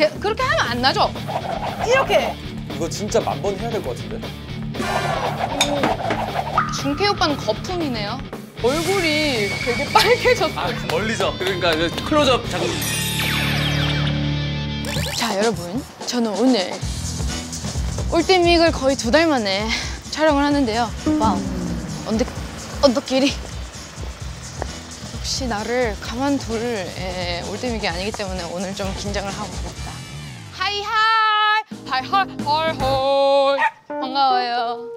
게- 그렇게 하면 안 나죠? 이렇게 이거 진짜 만 번 해야 될 것 같은데. 준케이 오빠는 거품이네요. 얼굴이 되게 빨개졌어. 아, 멀리서. 그러니까 그 클로즈업 자꾸. 자 여러분 저는 오늘 올때믹을 거의 두 달 만에 촬영을 하는데요 와우 언덕, 언덕길이 역시 나를 가만둘 에, 올때믹이 아니기 때문에 오늘 좀 긴장을 하고 있다 hi hi. hi hi hi hi. 반가워요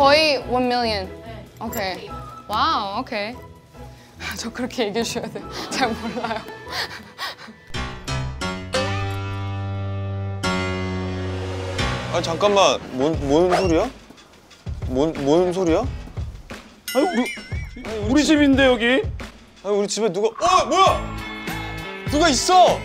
거의 1 million 네. 오케이 와우 오케이 저 그렇게 얘기해 주셔야 돼요 잘 몰라요 아니 잠깐만. 뭔, 뭔 소리야? 뭔, 뭔 소리야? 아니 우리 우리 집 인데 여기 아니 우리 집에 누가? 어 뭐야? 누가 있어? 어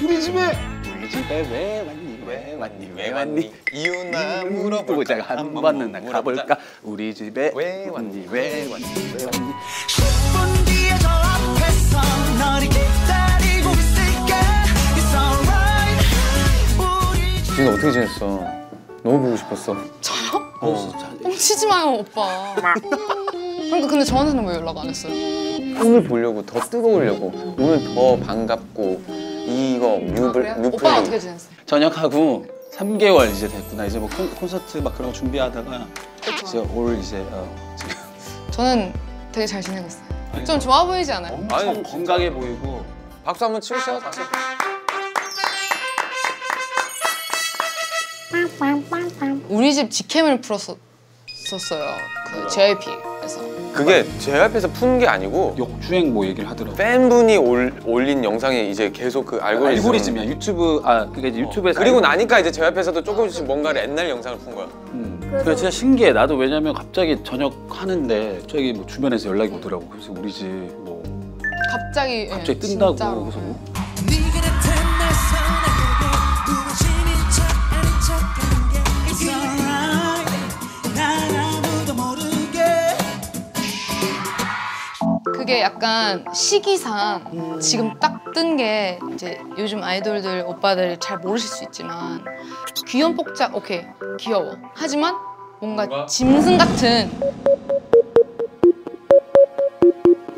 우리 집에 우리 집에 왜 왔니 왜 왔니 왜 왔니 이웃나 물어보자 한 번은 나 가볼까 우리 집에 왜 왔니? 왜 왔니 왜 왔니 10분 뒤에 저 앞에서 너를 기다리고 있을게 It's alright 우리 집 지금 어떻게 지냈어? 너무 보고 싶었어. 저요? 어. 뻥치지 마요 오빠 그러니까 근데 저한테는 왜 연락 안 했어요? 오늘 보려고 더 뜨거우려고 오늘 더 반갑고 이거 아, 뮤블? 뮤플 오빠 어떻게 지냈어요? 전역하고 3개월 이제 됐구나. 이제 뭐 콘, 콘서트 막 그런 거 준비하다가 이제 올 이제 어, 지금. 저는 되게 잘 지내고 있어요. 좀 좋아 보이지 않아요? 엄청 아니, 건강해 보이고. 박수 한번 치우세요. 박수. 우리 집 직캠을 풀었었어요. 그 JYP 에서 그게 제 앞에서 푸는 게 아니고 역주행 뭐 얘기를 하더라고 팬분이 올, 올린 영상에 이제 계속 그 알고리즘. 알고리즘이야 유튜브 아 그게 이제 유튜브에서 그리고 알고- 나니까 이제 제 앞에서도 조금씩 뭔가를 옛날 영상을 푼 거야. 음. 그래 진짜 신기해 나도 왜냐면 갑자기 저녁 하는데 저기 뭐 주변에서 연락이 오더라고 그래서 우리 집 뭐 갑자기 예, 갑자기 뜬다고 진짜로. 그래서 뭐 네가 그게 약간 시기상 지금 딱 뜬 게 이제 요즘 아이돌들 오빠들 잘 모르실 수 있지만 귀염복잡 오케이 귀여워. 하지만 뭔가 짐승 같은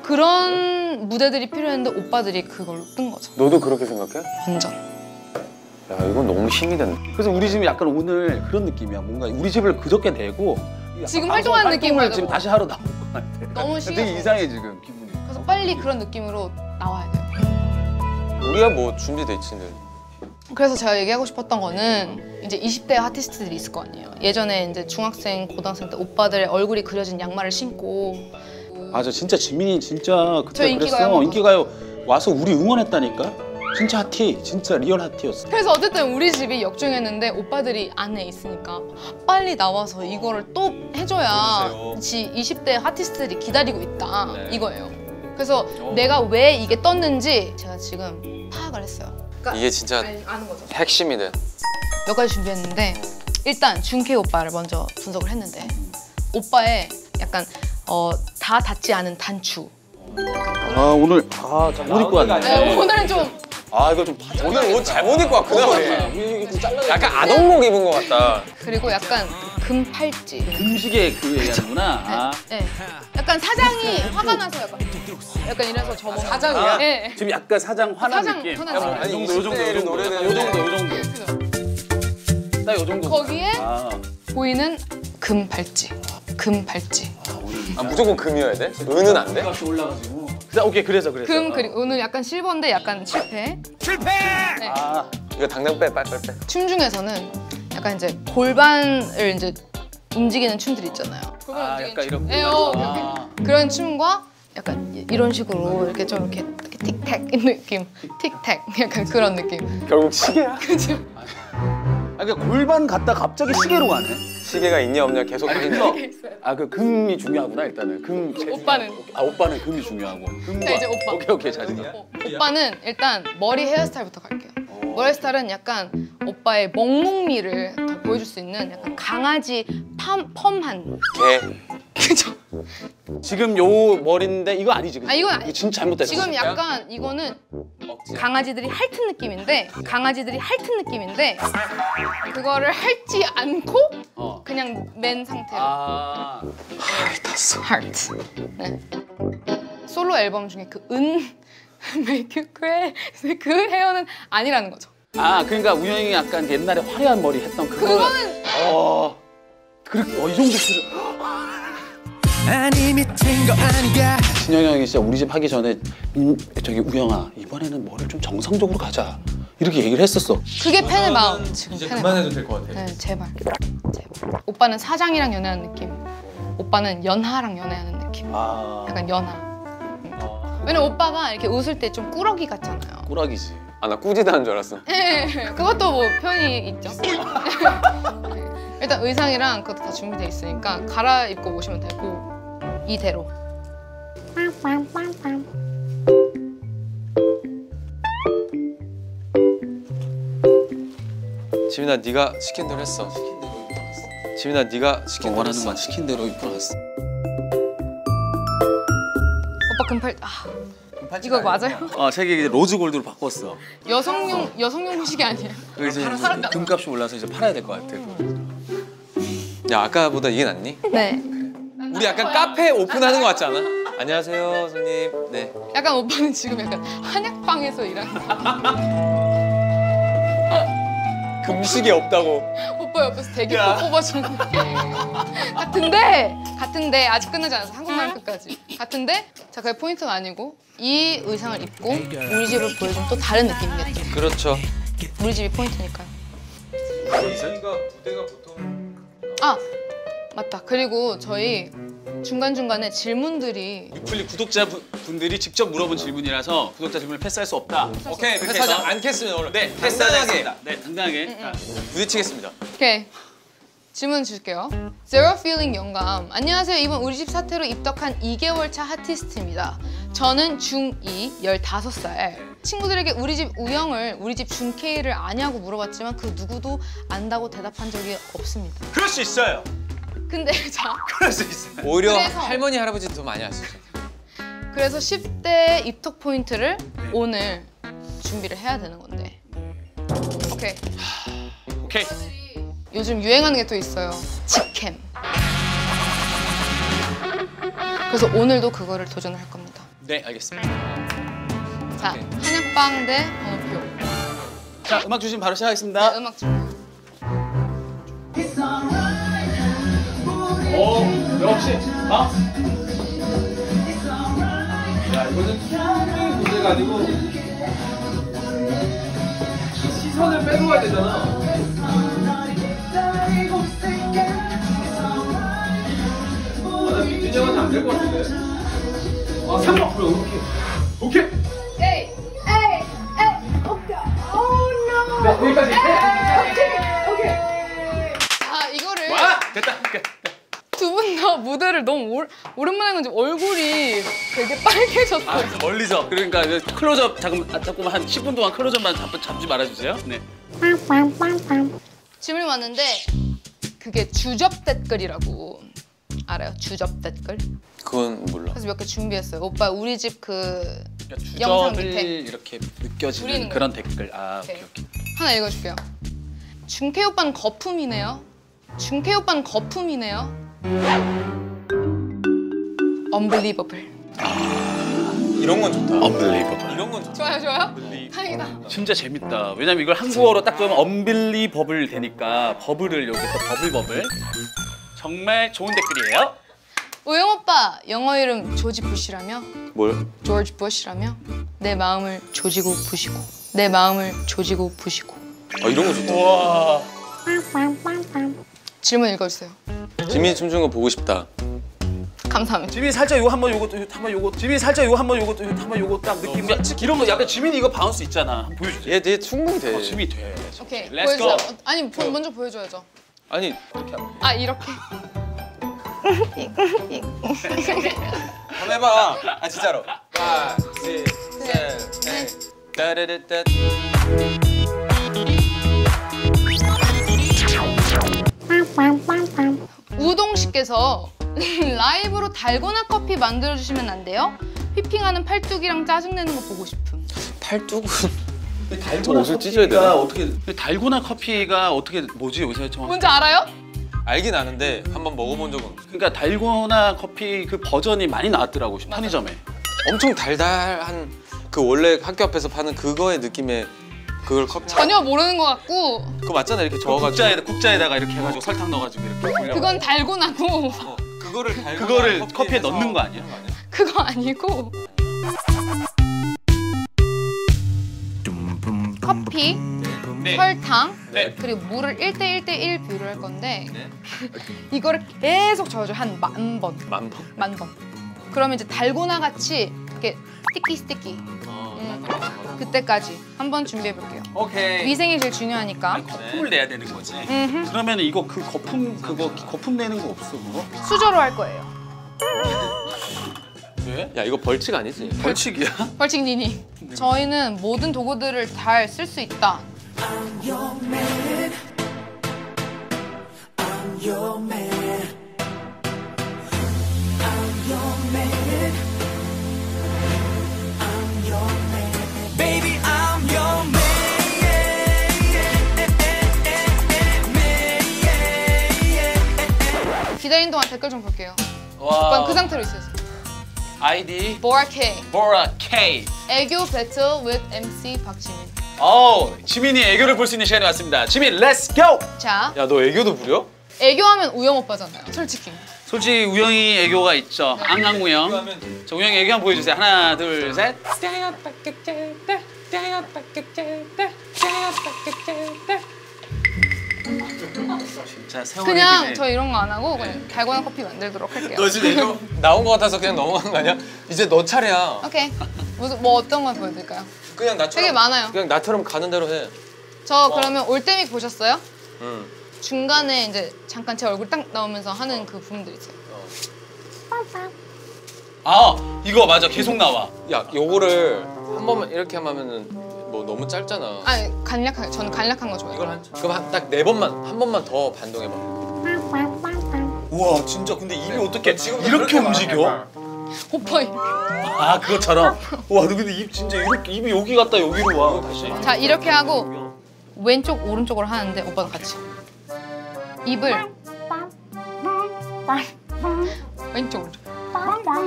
그런 무대들이 필요했는데 오빠들이 그걸로 뜬 거죠. 너도 그렇게 생각해? 완전. 야 이건 너무 힘이 된다. 그래서 우리 집이 약간 오늘 그런 느낌이야. 뭔가 우리 집을 그저께 내고 지금 활동하는 느낌 활동을 맞아. 지금 다시 하러 나온 것 같아. 너무 되게 신기해 이상해 지금 빨리 그런 느낌으로 나와야 돼요 우리야 뭐 준비돼 있지. 늘. 그래서 제가 얘기하고 싶었던 거는 이제 20대 아티스트들이 있을 거 아니에요. 예전에 이제 중학생, 고등학생 때 오빠들 얼굴이 그려진 양말을 신고 맞아 진짜 지민이 진짜 저 그때 인기가요 그랬어 한번 인기가요 와서 우리 응원했다니까 진짜 핫티 진짜 real 핫티였어 그래서 어쨌든 우리 집이 역주행했는데 오빠들이 안에 있으니까 빨리 나와서 이거를 또 해줘야 보여주세요. 지 20대 아티스트들이 기다리고 있다 네. 이거예요. 그래서 내가 왜 이게 떴는지 제가 지금 파악을 했어요. 그러니까 이게 진짜 거죠. 핵심이네. 몇 가지 준비했는데 일단 준케 오빠를 먼저 분석을 했는데 오빠의 약간 어, 다 닿지 않은 단추. 아 오늘 아옷 입고 왔네 네, 오늘은 좀 아 이거 좀 오늘 옷 잘못 입고 왔구나 우리. 약간 아동복 입은 것 같다. 그리고 약간 금팔찌. 음식에 그 얘기하는구나 아. 네. 약간 사장이 화가 나서 약간 약간 이래서 저거 사장이야? 네. 지금 약간 사장 화난 사장 느낌 화난 야, 느낌. 요 정도 요 정도 요 정도 20대 요 정도 요 정도 딱 요 정도 거기에 아, 보이는 금팔찌. 금팔찌. 아 무조건 금이어야 돼? 은은 안 돼? 값이 올라가지고 그래, 오케이 그래서 그래서 금 그리고 오늘 약간 실버인데 약간 실패. 아 이거 당장 빼, 빨리 빼. 춤 중에서는 약간 이제 골반을 이제 움직이는 춤들 있잖아요. 아, 약간 이렇게 예, 어, 아. 그런 춤과 약간 이- 이런 식으로 이렇게 좀 이렇게 틱택 느낌, 틱택 약간 그런 느낌. 결국 시계야? 그죠? 아 그러니까 골반 갔다 갑자기 시계로 가네. 시계가 있냐 없냐 계속 확인해. 그래서 아그 금이 중요하구나 일단은 금. 제- 오빠는? 아 오빠는 금이 중요하고. 금과. 자, 이제 오빠. 오케이 오케이. 어, 오빠는 일단 머리 헤어스타일부터 갈게요. 머리 스타일은 약간 오빠의 멍멍미를 더 보여줄 수 있는 약간 강아지 펌, 펌한 개. 그죠? 지금 요 머리인데 이거 아니지? 그치? 아, 이건 아니- 이거 진짜 잘못됐어. 지금 약간 이거는 강아지들이 핥은 느낌인데 강아지들이 핥은 느낌인데 그거를 핥지 않고 어. 그냥 맨 상태로 아. 하트 네. 솔로 앨범 중에 그 은 Make you cry 그 헤어는 아니라는 거죠 아 그러니까 우영이 약간 옛날에 화려한 머리 했던 그거. 그거는 어. 그, 어, 이 정도 수준. 아니 미친 거 아니야 진영이 형이 진짜 우리 집 하기 전에 음, 저기 우영아 이번에는 머리를 좀 정상적으로 가자 이렇게 얘기를 했었어. 그게 팬의 마음 지금 이제 팬의 그만해도 될 것 같아. 네 제발 제발 오빠는 사장이랑 연애하는 느낌 오빠는 연하랑 연애하는 느낌 아. 약간 연하 왜냐면 오빠가 이렇게 웃을 때 좀 꾸러기 같잖아요 꾸러기지. 아 나 꾸지도 한줄 알았어. 예, 그것도 뭐 표현이 있죠. 일단 의상이랑 그것도 다 준비돼 있으니까 갈아입고 오시면 되고 이대로. 지민아 네가 시킨 대로 했어. 지민아 네가 시킨 대로 원하는 했어. 건 시킨 대로 입고 나왔어. 오빠 금팔 아 이거 맞아요? 어, 책이 이제 로즈 골드로 바꿨어. 여성용 여성용 식이 아니에요. 그래서 이제 금값이 올라서 이제 팔아야 될 것 같아. 야 아까보다 이게 낫니? 네. 우리 약간 카페 오픈하는 거 같지 않아? 안녕하세요 손님. 네. 약간 오빠는 지금 약간 한약방에서 일하는 금식이 없다고. 오빠 옆에서 대기표 뽑아주는 느낌 같은데 같은데 아직 끝나지 않았어 한국말 끝까지 같은데 자 그게 포인트가 아니고 이 의상을 입고 우리 집을 보여주면 또 다른 느낌이겠죠 그렇죠. 우리 집이 포인트니까요 이선이가 무대가 보통 아 맞다 그리고 저희 중간 중간에 질문들이 유플리 구독자 분들이 직접 물어본 질문이라서 구독자 질문을 패스할 수 없다. 오케이 그렇게 패스하지 해서- 않겠습니다 오늘. 네, 패스하겠습니다. 네, 당당하게. 자, 부딪히겠습니다. 오케이 질문 주실게요. Zero Feeling 영감. 안녕하세요. 이번 우리 집 사태로 입덕한 2개월 차 하티스트입니다. 저는 중2 15살. 친구들에게 우리 집 우영을 우리 집 중K를 아냐고 물어봤지만 그 누구도 안다고 대답한 적이 없습니다. 그럴 수 있어요. 근데 자 그럴 수 있어요. 오히려 그래서- 할머니 할아버지 더 많이 아시죠. 그래서 10대 입덕 포인트를 오늘 준비를 해야 되는 건데. 오케이. 오케이. 요즘 유행하는 게 또 있어요 직캠 그래서 오늘도 그거를 도전을 할 겁니다 네, 알겠습니다. 자 한약방 대 번호표 자, 음악 주시면 바로 시작하겠습니다. 네, 음악 좀 오, 역시. 아. 야, 이거는 수준의 문제가 아니고 시선을 빼고 가야 되잖아. 아, 나 민준형은 안될 것 같은데. 아, 3번. 그래, 오케이. 오케이. 에이, 에이, 에이, 오케이. 오, 네, 여기까지. 아 이거를 와, 됐다. 오케이. 두분 다 무대를 너무 오, 오랜만에 한 건지 얼굴이 되게 빨개졌어요 아, 멀리서. 그러니까 클로즈업 잠깐 아, 잠깐만 한 10분 동안 클로즈업만 잡, 잡지 말아 주세요. 네. 질문이 왔는데 그게 주접 댓글이라고 알아요? 주접 댓글 그건 몰라. 그래서 몇 개 준비했어요 오빠 우리 집그 그러니까 영상 주접을 밑에. 이렇게 느껴지는 부리는 그런 댓글. 아, 오케이. 오케이, 오케이. 하나 읽어줄게요. 중케 오빠는 거품이네요. 중케 오빠는 거품이네요. Unbelievable. 이런 건 좋다. Unbelievable. 이런 건 좋다. 좋아요, 좋아요. 다행이다. 진짜 재밌다. 왜냐면 이걸 한국어로 딱 보면 unbelievable 되니까 버블을 여기서 버블 버블. 정말 좋은 댓글이에요. 우영 오빠 영어 이름 조지 부시라며? 뭘? 조지 부시라며? 내 마음을 조지고 부시고 내 마음을 조지고 부시고 아 이런 거 좋다. 와. 질문 읽어주세요. 지민이 춤추는 거 보고 싶다. 감사합니다. 지민이 살짝 요거 한번 요거 한번 요거 지민이 살짝 요거 한번 요거 한번 요거 딱 느낌 이런 거 약간 지민이 이거 바운스 있잖아 보여주세요 얘, 얘 충분히 돼. 어, 지민이 돼 오케이 Let's 보여주세요. go. 어, 아니 보- 먼저 보여줘야죠. 아니 아 이렇게. 한번 해봐. 아 진짜로. 5, 6, 7, 8. 따르르따. 우동 씨께서 라이브로 달고나 커피 만들어 주시면 안 돼요? 휘핑하는 팔뚝이랑 짜증내는 거 보고 싶음. 팔뚝은 달고나 옷을 찢어야 커피가 되나? 어떻게 달고나 커피가 어떻게 뭐지 요새 저 뭔지 알아요? 알긴 아는데 한번 먹어본 적은 없어. 그러니까 달고나 커피 그 버전이 많이 나왔더라고 편의점에. 엄청 달달한 그 원래 학교 앞에서 파는 그거의 느낌의 그걸 컵 전혀 모르는 것 같고. 그거 맞잖아 이렇게 저어가지고. 국자에다 국자에다가 이렇게 해가지고 설탕 넣어가지고 이렇게 돌려 그건 달고나고. 어, 그거를 달고 그거를 커피에 넣는 거 아니야? 그거 아니고 커피, 설탕, 네. 그리고 물을 1대 1대1 비율로 할 건데 이거를 계속 저어줘 한 만 번, 만 번 만 번. 그러면 이제 달고나 같이 이렇게 스티키 스티키. 음, 그때까지 한번 준비해 볼게요. 오케이. 위생이 제일 중요하니까. 거품을 내야 되는 거지 음흠. 그러면 이거 그 거품 그거 거품 내는 거 없어 그거? 수저로 할 거예요. 왜? 야 이거 벌칙 아니지? 벌칙이야? 벌칙 니니. 저희는 모든 도구들을 잘 쓸 수 있다. Baby, I'm your man. 기다리는 동안 댓글 좀 볼게요. 와 오빠 그 상태로 있어요. 아이디 보아 K. 보라 K 애교 배틀 with MC 박지민. 어 지민이 애교를 볼 수 있는 시간이 왔습니다 지민 let's go! 자, 야 너 애교도 부려? 애교하면 우영 오빠잖아요. 솔직히. 솔직히 우영이 애교가 있죠 네. 하면 자 우영이 애교 한번 보여주세요 하나 둘 셋 진짜 세월이 그냥 저 이런 거 안 하고 그냥 달고나 커피 만들도록 할게요. 너 지금 이거 나온 거 같아서 그냥 넘어간 거 아니야? 이제 너 차례야. 오케이. 무슨 뭐 어떤 거 보여드릴까요? 그냥 나처럼. 되게 많아요. 그냥 나처럼 가는 대로 해. 저 그러면 올빼미 보셨어요? 응. 중간에 이제 잠깐 제 얼굴 딱 나오면서 하는 그 부분들 있어요. 아 이거 맞아 계속 나와 야 요거를 한 번만 이렇게 하면은 뭐 너무 짧잖아. 아니 간략하게 저는 간략한 거 좋아해요. 이걸 한 그럼 딱 네 번만 한 번만 더 반동해봐. 우와 진짜 근데 입이 어떻게 지금도 이렇게 움직여? 오빠 입. 아 그것처럼 와너 근데 입 진짜 이렇게 입이 여기 갔다 여기로 와 다시 자 이렇게 하고 왼쪽 오른쪽으로 하는데 오빠도 같이 입을 왼쪽 오른쪽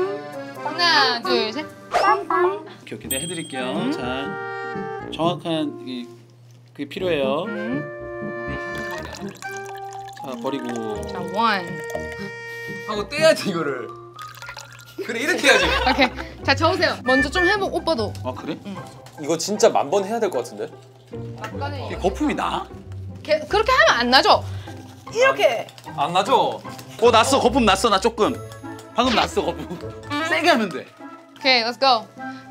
하나 둘셋 오케이 오케이 내가 해드릴게요 자 정확한 이 그게 필요해요 자 버리고 자 원. 하고 떼야지 이거를. 그래 이렇게 해야지. 오케이 자 저으세요 먼저 좀 해보 오빠도 아 그래? 이거 진짜 만 번 해야 될 것 같은데? 약간의 이게 거품이 나? 게- 그렇게 하면 안 나죠? 이렇게 안 나죠? 어 났어 거품 났어 나 조금 방금 났어 거품 세게 하면 돼 오케이 let's go.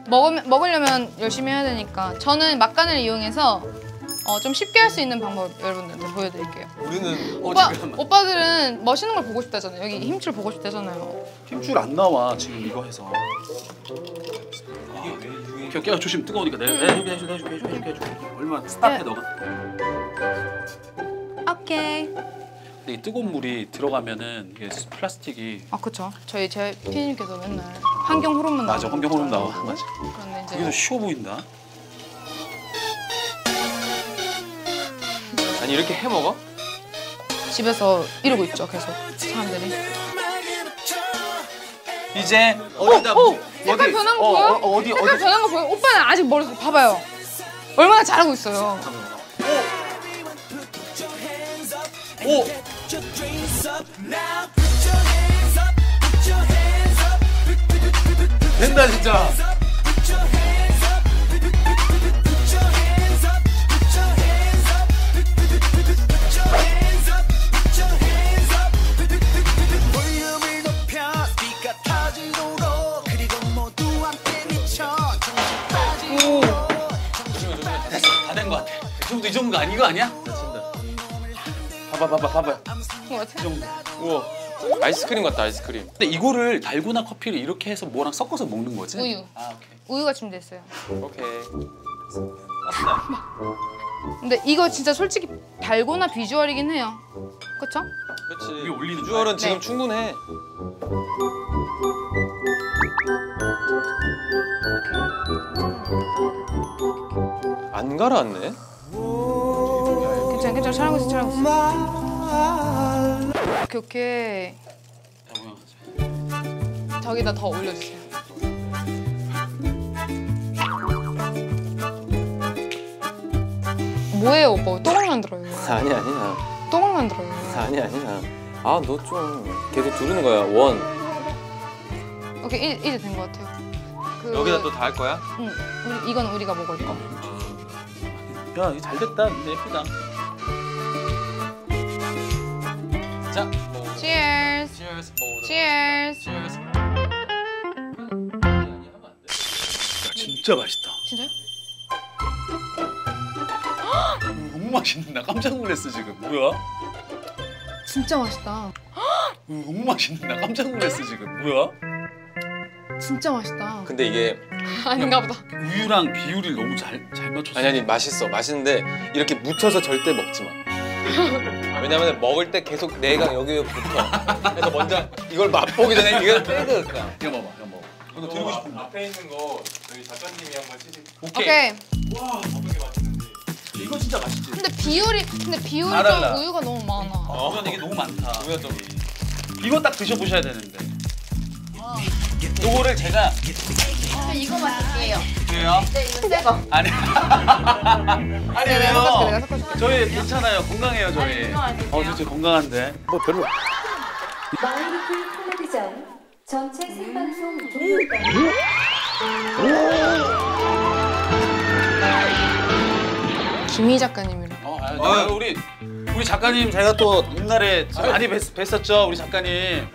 먹으면, 먹으려면 열심히 해야 되니까. 저는 막간을 이용해서 어, 좀 쉽게 할 수 있는 방법 여러분들한테 보여드릴게요. 우리는 오빠, 오빠들은 멋있는 걸 보고 싶다잖아요. 여기 힘줄 보고 싶다잖아요. 힘줄 안 나와 지금 이거 해서. 오케이 아, 조심 뜨거우니까. 내가 내가 해줄게 해줄게 해줄게 해줄게 해줄게. 얼마 스탑해 네. 너가. 오케이 근데 이 뜨거운 물이 들어가면은 이게 플라스틱이 아 그쵸 저희 제 피디님께서 맨날 환경 호르몬 맞아 나온다고 환경 호르몬 나와. 맞아 그런데 그게 더 이제 쉬워 보인다 아니 이렇게 해 먹어? 집에서 이러고 있죠 계속 사람들이 이제 어디다 오! 색깔 변한 거 어, 보여요? 어, 어디 색깔 어디 변한 거 보여요? 오빠는 아직 멀어서 봐봐요 얼마나 잘하고 있어요 오 된다 진짜. 그 이 정도 아닌 거 아니야? 봐봐 봐봐 봐봐 뭐 같아? 이 정도 우와 아이스크림 같다 아이스크림. 근데 이거를 달고나 커피를 이렇게 해서 뭐랑 섞어서 먹는 거지? 우유. 아 오케이 우유가 준비됐어요. 오케이. 근데 이거 진짜 솔직히 달고나 비주얼이긴 해요. 그쵸? 그렇지. 위에 올리는 비주얼은? 지금 네. 충분해. 안 가라앉네. 괜찮아, 괜찮아. 잘하고 있어, 잘하고 있어. 오케이, 오케이. 저기다 더 올려주세요. 뭐예요, 오빠? 똥을 만들어요. 아니 아니야. 똥을 만들어요. 아니 아니야. 아 너 좀 계속 두르는 거야. 원. 오케이, 이, 이제 된 것 같아요. 그, 여기다 또 다 할 거야? 응, 우리, 이건 우리가 먹을 거. 야 이거 잘 됐다 근데 예쁘다 자 뭐. Cheers. Cheers. 뭐 Cheers. Cheers. 진짜 맛있다 진짜요? 너무 맛있는 나 깜짝 놀랐어 지금 뭐야? 진짜 맛있다. 너무 맛있는 나 깜짝 놀랐어 지금 뭐야? 진짜 맛있다. 근데 이게 아닌가 보다. 우유랑 비율을 너무 잘 잘 맞췄어 아니 아니 맛있어. 맛있는데 이렇게 묻혀서 절대 먹지 마. 왜냐면 먹을 때 계속 내가 여기에 붙어. 그래서 먼저 이걸 맛보기 전에 이걸 뜯을 거야. 이거 봐봐 이거 먹어 이거 들고 싶은데 앞에 있는 거 저희 작가님이 한번 치실 오케이, 오케이. 이거 진짜 맛있지 근데 비율이 근데 비율이. 좀 우유가 너무 많아. 어, 이건 이게 너무 많다 보면 좀 이거 딱 드셔보셔야 되는데 요거를 제가 저 이거 마실게요. 왜요? 네, 이거 새 거. 아니 아니 내가 섞어줄게, 내가 왜요? 섞어줄게. 저희 괜찮아요 건강해요 저희. 어 진짜 건강한데 뭐 별로 마이리플 텔레비전 전체 생방송 종료입니다. 김희 작가님이랑. 어, 아, 아, 우리 우리 작가님 제가 또 옛날에 많이 뵀, 뵀었죠 우리 작가님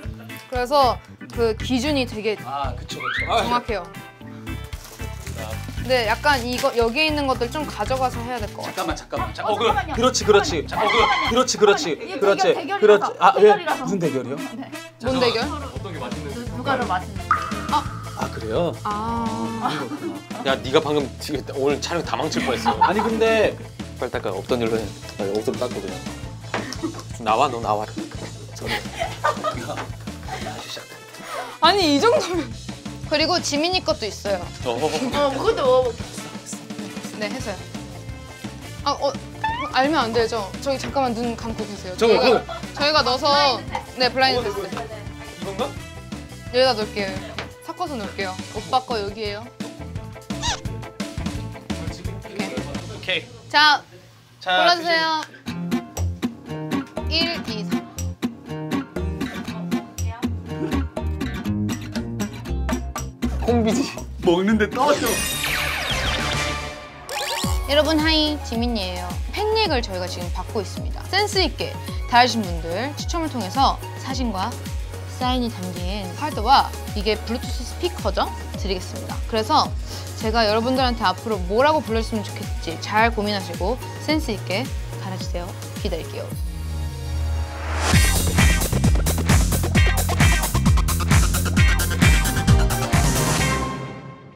그래서 그 기준이 되게 아 그쵸 그쵸 정확해요. 근데 약간 이거 여기에 있는 것들 좀 가져가서 해야 될 것 같아. 잠깐만 잠깐만 자, 어, 어, 그, 잠깐만요. 그렇지 그렇지 자, 어, 그, 그렇지 그렇지 이게 그렇지 대결, 대결이라서. 그렇지 아 왜? 대결이라서. 무슨 대결이요? 뭔 대결? 누가 더 맛있는 아 그래요? 아. 야 네가 방금 지금 오늘 촬영 다 망칠 뻔했어. 아니 근데 빨리 닦아. 없던 일로 해. 빨리 옷으로 닦고 그냥. 나와 너 나와. 아니 이 정도면. 그리고 지민이 것도 있어요. 어, 그것도 먹어볼게. 네 해서요. 아 어. 알면 안 되죠. 저기 잠깐만 눈 감고 계세요. 저거, 저희가, 저희가 넣어서 네 블라인드 테스트. 이건가? 여기다 넣을게요. 섞어서 넣을게요. 오빠 거 여기에요. 오케이. 오케이 자자 골라주세요. 1, 2, 3. 콩비지. 먹는데 떠져 여러분 하이 지민이에요. 팬닉을 저희가 지금 받고 있습니다. 센스 있게 다하신 분들 추첨을 통해서 사진과 사인이 담긴 카드와 이게 블루투스 스피커죠? 드리겠습니다. 그래서 제가 여러분들한테 앞으로 뭐라고 불러주시면 좋겠지 잘 고민하시고 센스 있게 달아주세요. 기다릴게요.